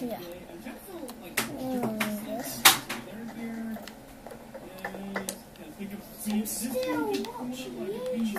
Yeah. I'm still watching you.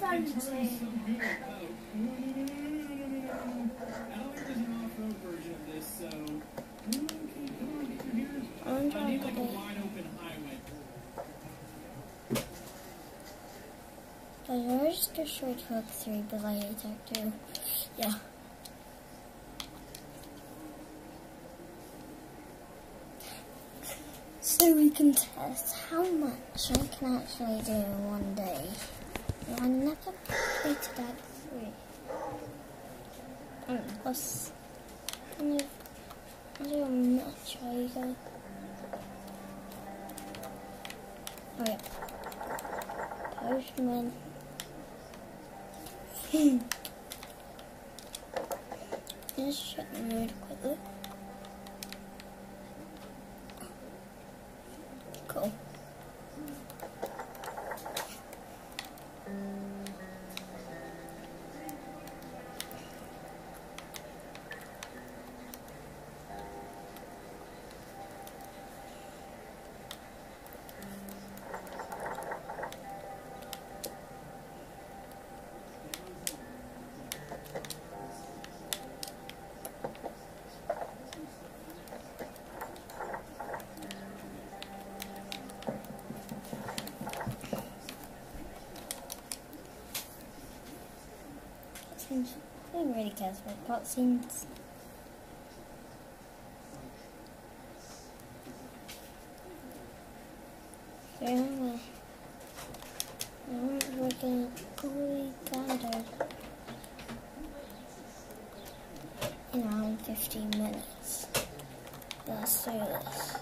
Headphones in. I'm trying to be. Does yours destroyed Hook 3 but I attack 2? Yeah. So we can test how much I can actually do in one day. I never completed that 3. Mm, plus, can you do a where you go? Oh yeah. Postman. Just shut them really quickly. I don't really care about cutscenes. So anyway, now we're gonna fully gathered in around 15 minutes. Let's do this.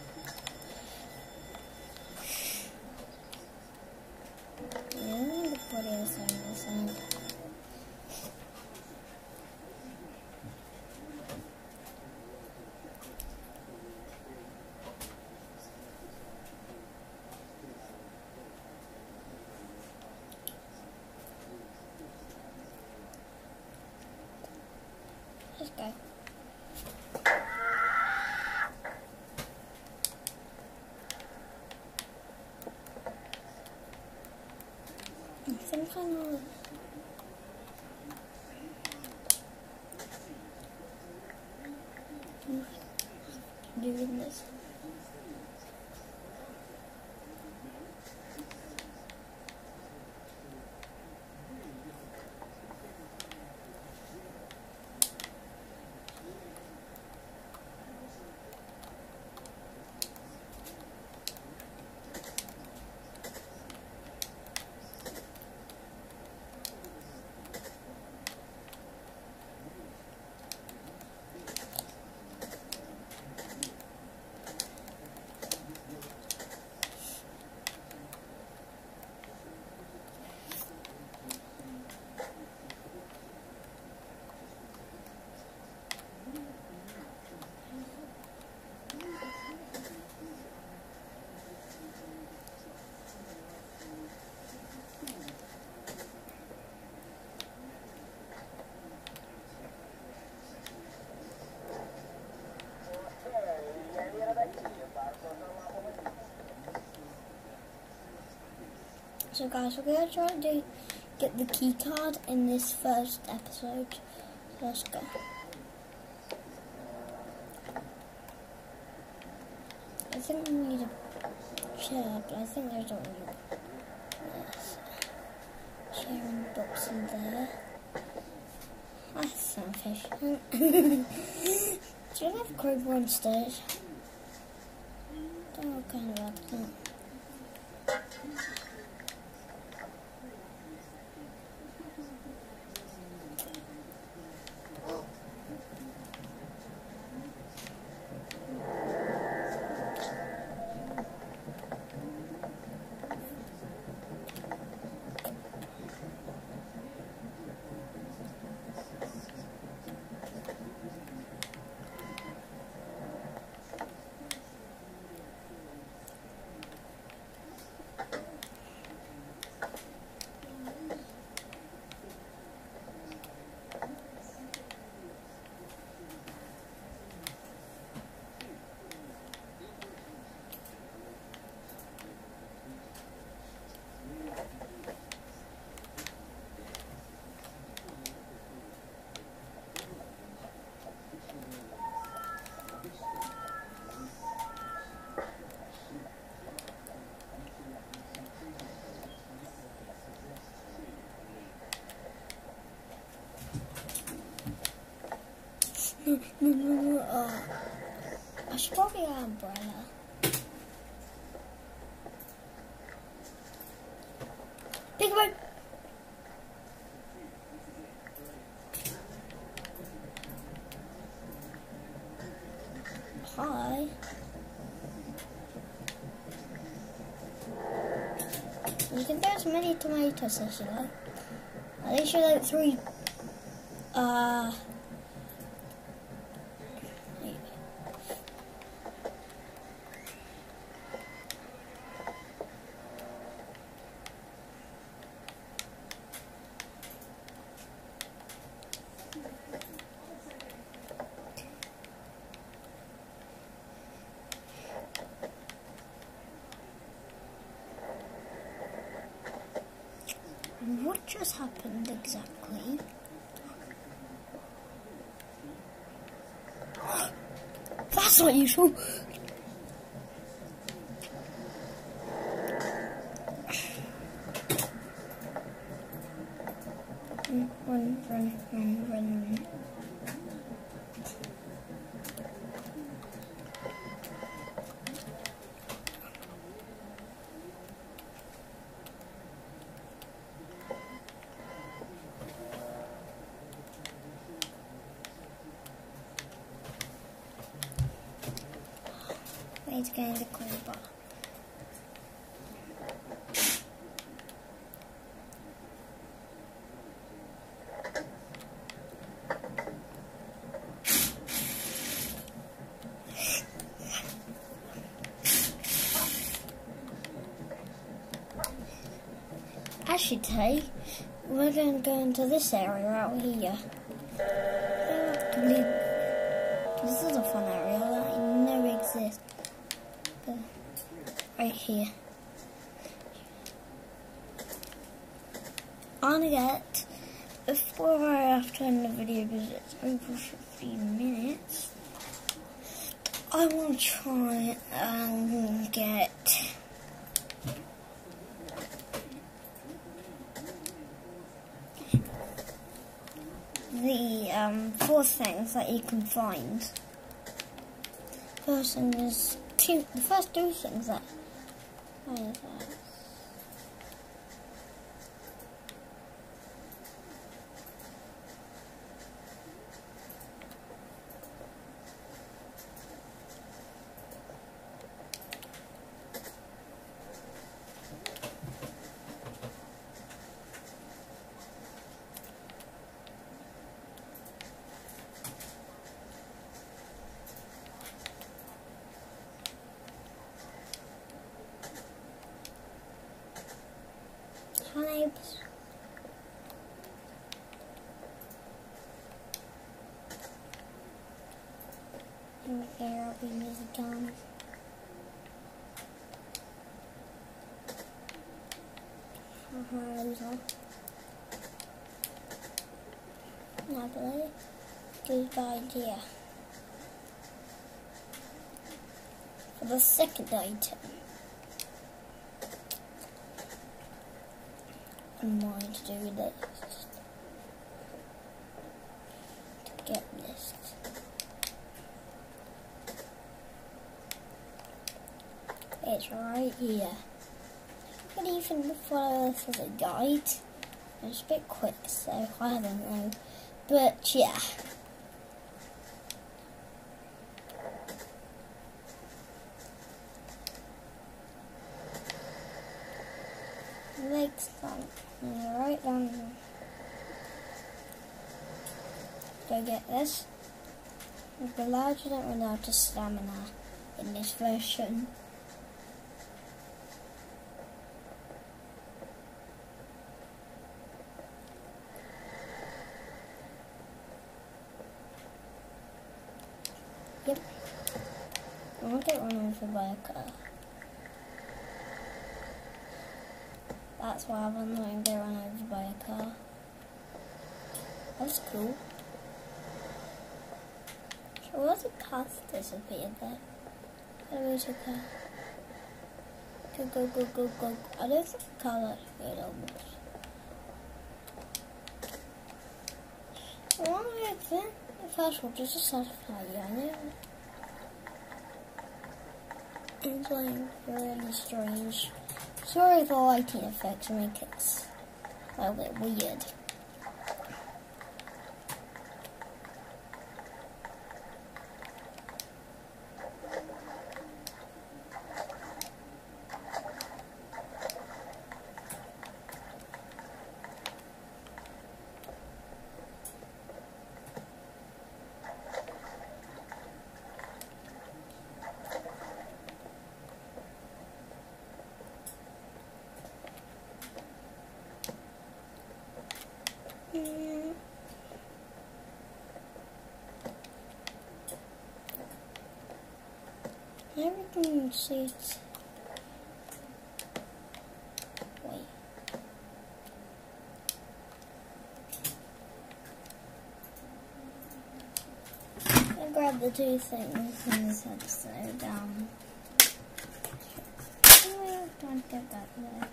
Yeah, the body is 7%. Let's go. Think Doing this. So guys, we're gonna try to get the key card in this first episode. So let's go. I think we need a chair, but I think there's already yes. chair and books in there. That's sufficient. Do you have a crowbar on stage? Oh, kind of no, no, no, no. Uh, I should probably get an umbrella. Tomatoes as you like. At least you like three. Uh. What just happened exactly? That's not usual. Run, run, run, run, run. Wait to. Actually, we're going to go into this area out here. This is a fun area that never exists. Right here. I'm gonna get before I have to end the video because it's over 15 minutes. I want to try and get the um, four things that you can find. First thing is two. The first two things that. Where is that? Hives. And there will be music on. Horizon. Lovely. Good idea. For the second item. I'm going to do this. To get this. It's right here. But even follow this a guide. It's a bit quick, so I don't know. But yeah. Legs down. Right down here. Go get this. The larger don't out of stamina in this version. Yep. I won't over by a car. That's why I wasn't to get run over by a car. That's cool. So what's a car disappeared there? Is a car. Go, go, go, go, go. I don't think the car good almost. The first one just satisfy you, I know. Like really strange. Sorry if the lighting effects make it a little bit weird. Mm. Everything says. Wait. I grabbed the two things in this episode. Um, oh, don't get that there.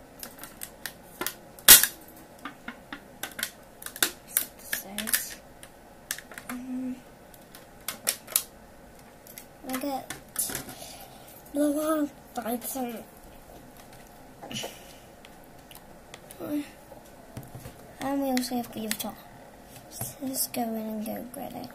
episodes. Um, I get some. And we also have to top. So let's go in and go grab it.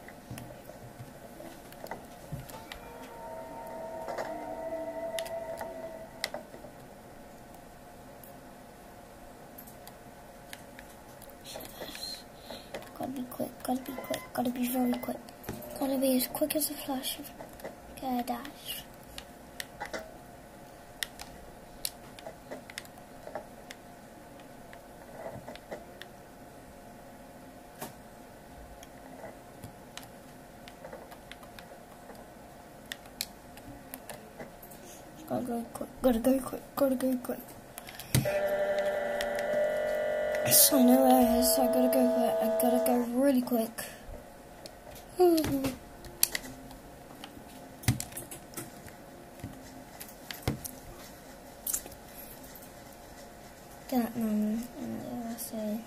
Gotta be quick, gotta be quick, gotta be very quick. Gotta be as quick as a flash. Gotta dash. Go quick, gotta go quick, gotta go quick. I know where it is, so I gotta go quick. I gotta go really quick. That one, and uh, say.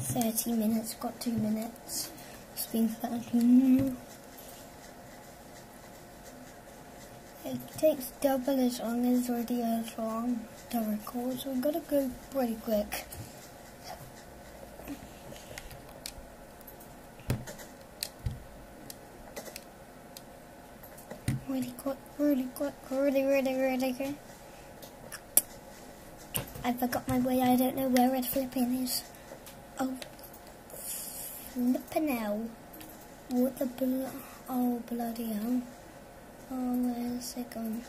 Thirty minutes, got two minutes. It's been thirty. It takes double as long as already as uh, long to record, so we've gotta go pretty quick. Really quick, really quick, really, really, really quick. I forgot my way, I don't know where red flipping is. Oh, flipping hell. What the bl- oh bloody hell. Oh, where's it gone?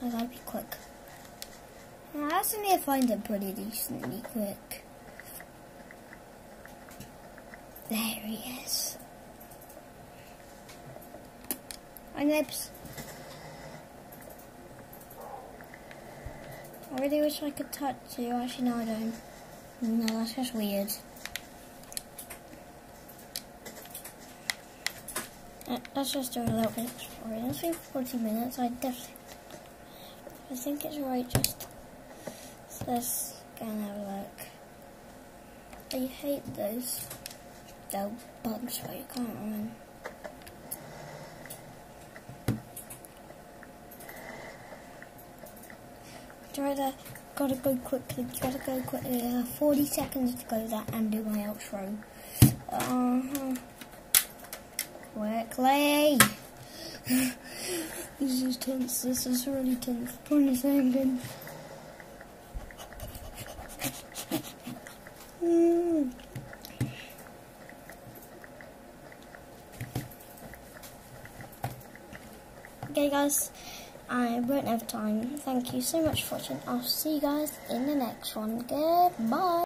I gotta be quick. I actually need to find it pretty decently quick. There he is. My lips. I really wish I could touch you. Actually, no, I don't. No, that's just weird. Let's just do a little bit for it. Let's do 40 minutes. I definitely, I think it's right just, let's go and have. I hate those, the bugs where you can't run. Try gotta go quickly, gotta go quickly. Uh, 40 seconds to go that and do my outro. Quickly! this is tense, this is really tense. 20 seconds. Mm. Okay guys, I won't have time. Thank you so much for watching. I'll see you guys in the next one. Goodbye.